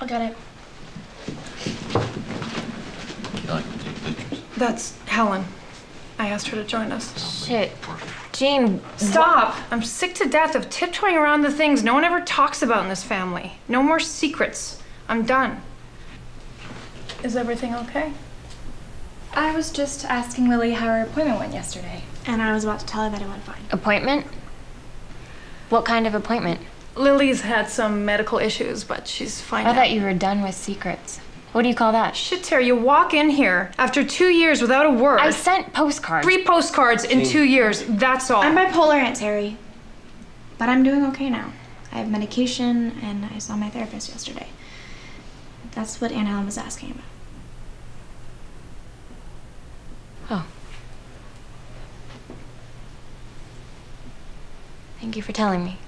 I'll get it. I can take pictures. That's Helen. I asked her to join us. Shit. Jean, Stop! I'm sick to death of tiptoeing around the things no one ever talks about in this family. No more secrets. I'm done. Is everything okay? I was just asking Lily how her appointment went yesterday. And I was about to tell her that it went fine. appointment? What kind of appointment? Lily's had some medical issues, but she's fine I now. thought you were done with secrets. What do you call that? Shit, Terry, you walk in here after two years without a word. I sent postcards. Three postcards in two years. That's all. I'm bipolar, Aunt Terry. But I'm doing okay now. I have medication, and I saw my therapist yesterday. That's what Aunt Helen was asking about. Oh. Thank you for telling me.